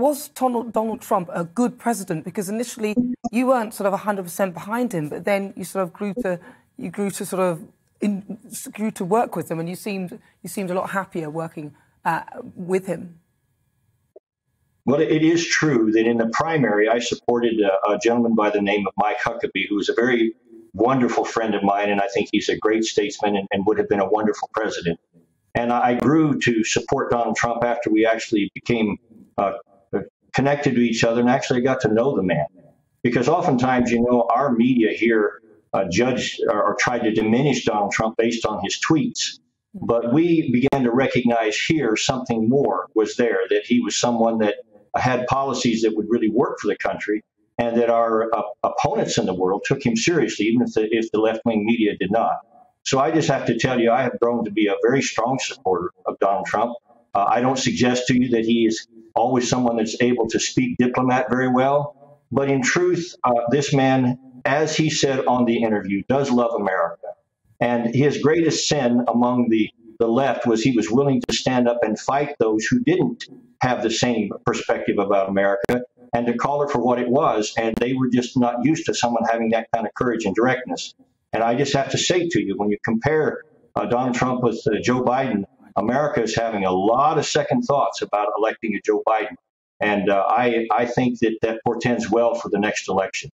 was Donald, Trump a good president? Because initially you weren't sort of 100% behind him, but then you sort of grew to you grew to sort of in, grew to work with him, and you seemed you seemed a lot happier working uh, with him. Well, it is true that in the primary, I supported a, a, gentleman by the name of Mike Huckabee, who is a very wonderful friend of mine, and I think he's a great statesman and, and would have been a wonderful president. And I grew to support Donald Trump after we actually became uh, connected to each other and actually got to know the man. Because oftentimes, you know, our media here uh, judged or, or tried to diminish Donald Trump based on his tweets. But we began to recognize here something more was there, that he was someone that had policies that would really work for the country and that our uh, opponents in the world took him seriously, even if the, if the left wing media did not. So I just have to tell you, I have grown to be a very strong supporter of Donald Trump. Uh, I don't suggest to you that he is always someone that's able to speak diplomat very well, but in truth, uh, this man, as he said on the interview, does love America. And his greatest sin among the, the left was he was willing to stand up and fight those who didn't have the same perspective about America and to call it for what it was. And they were just not used to someone having that kind of courage and directness. And I just have to say to you, when you compare uh, Donald Trump with uh, Joe Biden, America is having a lot of second thoughts about electing a Joe Biden. And uh, I, I think that that portends well for the next election.